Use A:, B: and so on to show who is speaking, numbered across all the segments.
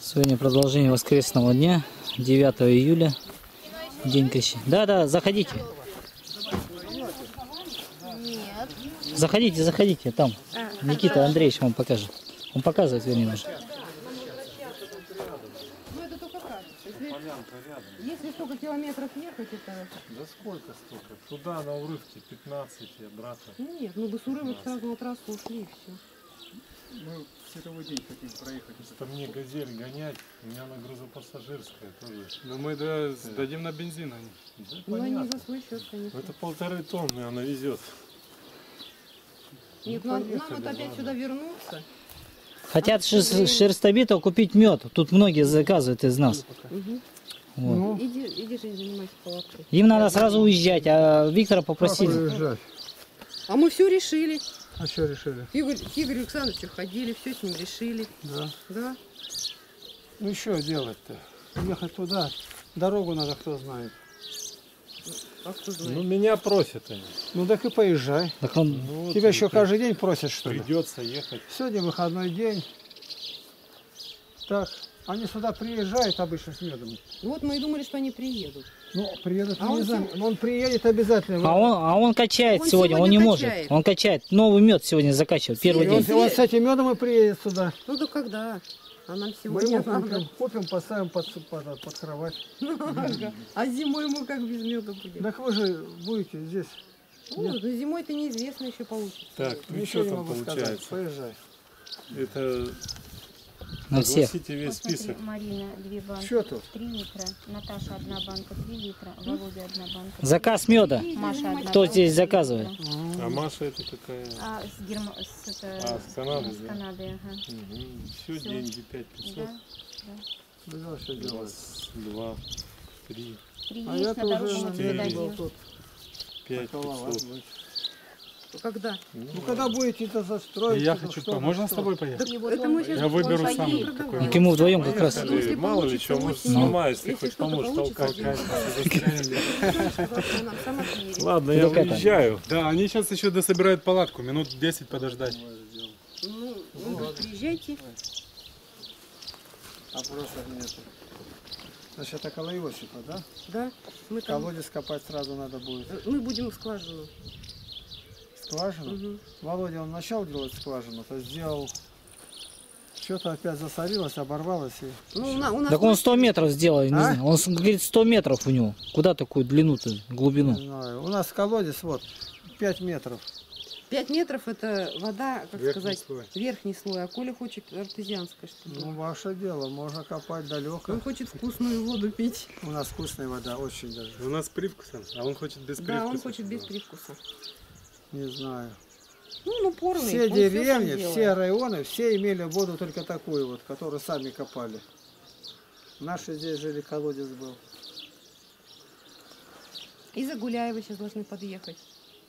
A: Сегодня продолжение воскресного дня, 9 июля, день крещения. Да, да, заходите.
B: Нет.
A: Заходите, заходите, там. Никита Андреевич вам покажет. Он показывает, вернее, уже.
C: Ну это только кажется. Если, если столько километров ехать, это...
D: Да сколько столько? Туда на урывке 15 и обратно.
C: Ну нет, мы бы с урывок сразу на трассу ушли и все.
E: Мы световой день хотим проехать.
D: Просто мне газель гонять, у меня на грузопассажирская тоже.
E: Но мы да, сдадим на бензин. они.
D: Да,
C: Ну они за свой счет, конечно.
D: Это полторы тонны она везет.
C: Нет,
D: ну,
C: нам, нам вот опять сюда вернуться.
A: Хотят шер- шерстобитов купить мед. Тут многие заказывают из нас.
C: Мгм.
A: Вот.
C: Иди, иди же занимайся палаткой.
A: Им надо сразу уезжать, а Виктора попросили.
C: А мы все решили.
E: А что решили?
C: Игорь, к Игорю Александровичу ходили, все с ним решили.
E: Да.
C: Да.
E: Ну что делать-то? Ехать туда. Дорогу надо, кто знает.
C: А кто знает.
D: Ну меня просят они.
E: Ну так и поезжай.
A: Так он
D: Ну, вот
E: Тебя еще
D: это
E: каждый день просят, что ли?
D: Придется ехать.
E: Сегодня выходной день. Так, они сюда приезжают обычно с медом.
C: Вот мы и думали, что они приедут.
E: Ну, приедут,
C: А он
E: знаем. Он приедет обязательно.
A: А он, а он качает
C: Он
A: сегодня, он
C: сегодня
A: не
C: качает.
A: может. Он качает. Новый мед сегодня закачивает. Первый
E: И он,
A: день.
E: он с этим медом и приедет сюда.
C: Ну да когда? А нам
E: Мы
C: сегодня
E: его
C: надо.
E: купим, купим, поставим под, под, под кровать.
C: Ага. А зимой мы как без меда будем?
E: Так вы же будете здесь.
C: Ну, но зимой-то неизвестно еще получится.
D: Так, ну
E: Ничего
D: что
E: не
D: там
E: могу сказать.
D: получается?
E: Поезжай.
D: Это
A: на всех.
D: Огласите весь
B: вот
D: список.
B: Марина, две банки,
E: Что тут?
B: три литра. Наташа, одна банка, три литра. Володя, одна банка.
A: Заказ меда.
B: Маша, одна
A: Кто
B: банка,
A: здесь заказывает?
D: А Маша это какая?
B: А, с, Герма... с, это...
D: а, с Канады.
B: С Канады, да? ага. Угу.
D: Все,
B: Все,
D: деньги 5500.
B: Да,
E: да. да все
D: делаешь. Два, три.
B: Три
E: а
B: есть на
E: дорожном
D: 5
E: 500.
C: Когда?
E: Ну когда будете это застроить?
F: Я хочу,
E: что,
F: можно
E: что?
F: с тобой поехать?
C: Так это мы сейчас
F: Я выберу сам какой.
A: Так ему вдвоем как раз.
D: Поехали.
C: Если
D: Мало ли что, может, ты
C: если
D: хоть поможешь толкать.
C: Сама.
D: Ладно, я уезжаю.
F: Да, они сейчас еще дособирают палатку, минут 10 подождать.
C: Ну, ну, приезжайте.
E: Вопросов нету. Значит, это около Иосифа, да?
C: Да, мы там.
E: Колодец копать сразу надо будет.
C: Мы будем скважину.
E: Скважину?
C: Мгм.
E: Володя, он начал делать скважину, то сделал... Что-то опять засорилось, оборвалось. И...
C: Ну, у на- у нас
A: Так он 100 метров сделал, не
E: А?
A: знаю. Он говорит 100 метров у него. Куда такую длину-то,
E: Не
A: глубину?
E: знаю. У нас колодец, вот, 5 метров.
C: 5 метров это вода, как
F: Верхний
C: сказать,
F: слой.
C: верхний слой. А Коля хочет артезианское что-то.
E: Ну, ваше дело, можно копать далеко.
C: Он хочет вкусную воду пить.
E: У нас вкусная вода, очень даже.
F: У нас привкусом, а он хочет без привкуса.
C: Да, он хочет без привкуса.
E: Не знаю.
C: Ну, ну, порный.
E: Все деревни,
C: делает.
E: все районы, все имели воду только такую вот, которую сами копали. Наши здесь жили, колодец был.
C: И Загуляева сейчас должны подъехать.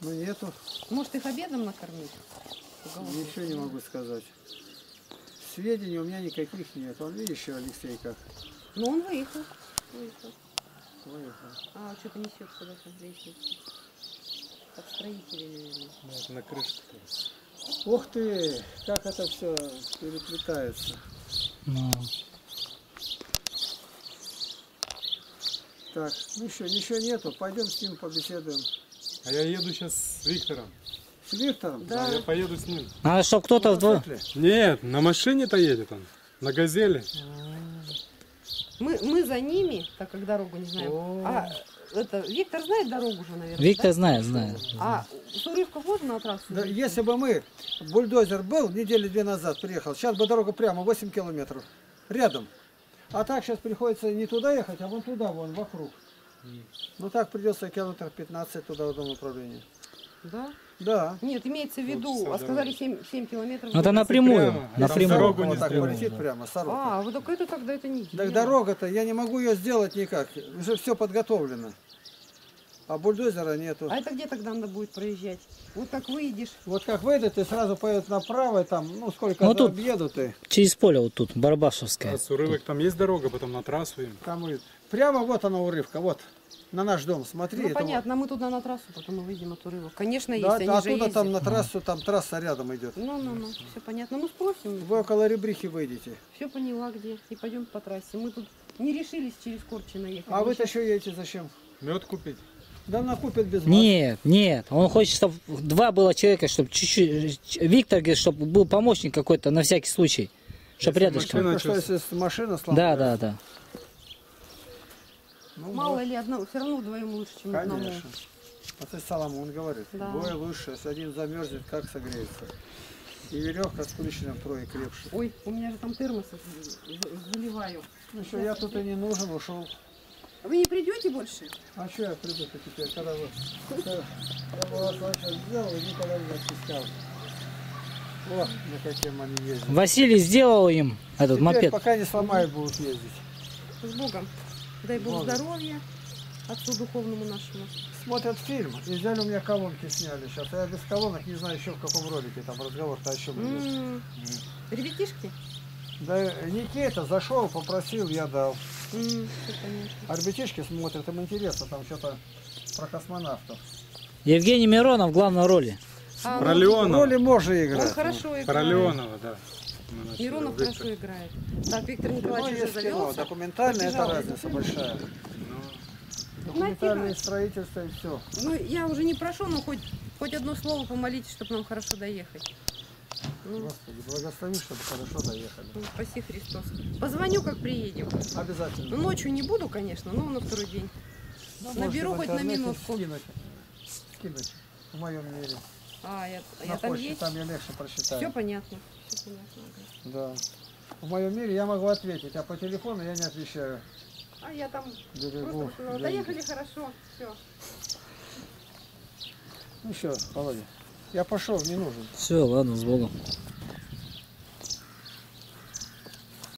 E: Но нету,
C: Может, их обедом накормить? Уголок.
E: ничего не могу сказать. Сведений у меня никаких нет. Он, видишь, еще Алексей как
C: Ну, он выехал. Выехал.
E: выехал.
C: А, что-то несет куда-то лестницу. Как строители.
F: Вот на крыше.
E: Ух ты, как это все переплетается.
A: Ну,
E: Так, ну что, ничего нету, пойдем с ним побеседуем.
F: А я еду сейчас с Виктором.
E: С Виктором?
F: Да. я поеду с ним.
A: Надо, чтобы кто-то вдвоем...
F: Нет, на машине-то едет он. На газели.
C: Мы, мы за ними, так как дорогу не знаем. А это, Виктор знает дорогу уже, наверное,
A: Виктор знает, знает.
C: да? А с урывков можно на трассу?
E: Да, если бы мы, бульдозер был недели две назад, приехал, сейчас бы дорога прямо 8 километров, рядом. А так сейчас приходится не туда ехать, а вон туда, вон, вокруг. Ну так придется километров 15 туда в одном направлении.
C: Да?
E: Да.
C: Нет, имеется в виду, а сказали 7, 7 километров.
A: Это напрямую.
F: прямо.
A: Напрямую.
F: Дорогу не
E: вот так полетит прямо, сорока.
C: А, вот только это тогда это не
E: Так дорога-то, я не могу ее сделать никак, уже все подготовлено. А бульдозера нету.
C: А это где тогда надо будет проезжать? Вот как выйдешь.
E: Вот как выйдет, и сразу поедут направо, и там, ну сколько
A: Ну,
E: ну,
A: тут-
E: объедут, и
A: Через поле вот тут, Барбашевская.
F: А с урывок там есть дорога, потом на трассу им.
E: там выйдут. Прямо вот она урывка, вот. На наш дом, смотри.
C: Ну
E: это вот.
C: понятно, мы туда на трассу потом мы выйдем от урывок. Конечно, есть,
E: Да,
C: они же
E: оттуда
C: ездят.
E: там на трассу, там трасса рядом идет.
C: Ну, ну, ну, все понятно. Мы спросим.
E: Вы около Ребрихи выйдете.
C: Все поняла где. И пойдем по трассе. Мы тут не решились через Корчино ехать.
E: А вы-то еще едете зачем?
F: Мед купить.
E: Да накупят без вас.
A: Нет, нет, он хочет, чтобы два было человека, чтобы чуть-чуть... Виктор говорит, чтобы был помощник какой-то на всякий случай. Чтобы
F: Если
A: рядышком.
F: машина-
E: что, если машина
A: Да,
E: сломана.
A: да, да.
E: Ну,
C: Мало ли одного, все равно вдвоем лучше, чем одному.
E: Конечно. Вот и Соломон говорит,
C: Да.
E: двое лучше, если один замерзнет, как согреется. И веревка с ключиком трое крепше.
C: Ой, у меня же там термос заливаю.
E: Ну что, я тут и не нужен, ушел.
C: Вы не придете больше?
E: А что я приду-то теперь, когда вы... Я бы вас вообще сделал и никогда не отпускал. О, на каким они ездят.
A: Василий сделал им этот
E: Теперь,
A: мопед.
E: пока не сломают, будут ездить.
C: С Богом. Дай Бог здоровья отцу духовному нашему.
E: Смотрят фильм, и взяли у меня колонки сняли сейчас. А я без колонок не знаю еще в каком ролике там разговор-то о чем идет.
C: М, Ребятишки?
E: Да Никита зашел, попросил, я дал. А ребятишки смотрят, им интересно, там что-то про космонавтов.
A: Евгений Миронов в главной роли.
C: А,
F: Про
C: ну,
F: Леонова.
E: Роли можно
C: Он
E: играть.
C: хорошо играет.
F: Про Леонова, да.
C: Миронов
F: Виктор.
C: хорошо играет. Так, Виктор
E: Ну,
C: Николаевич уже
E: есть кино,
C: завелся.
E: документальное, это разница большая.
F: Ну,
E: Документальное строительство и все.
C: Ну, я уже не прошу, но хоть, хоть одно слово помолитесь, чтобы нам хорошо доехать. Ну,
E: Господи, благослови, чтобы хорошо доехали.
C: ну, спаси Христос. Позвоню, как приедем.
E: Обязательно.
C: Ну, ночью не буду, конечно, но на второй день.
E: Ну,
C: наберу хоть на минутку.
E: Скинуть, скинуть в моем мире.
C: А, я,
E: На
C: я там
E: почте,
C: есть?
E: там я легче прочитаю.
C: Все понятно. Все понятно.
E: Да. В моем мире я могу ответить, а по телефону я не отвечаю.
C: А я там
E: Берегу.
C: просто сказала, доехали хорошо, все.
E: Ну все, Володя. Я пошел, не нужен.
A: Все, ладно, с Богом.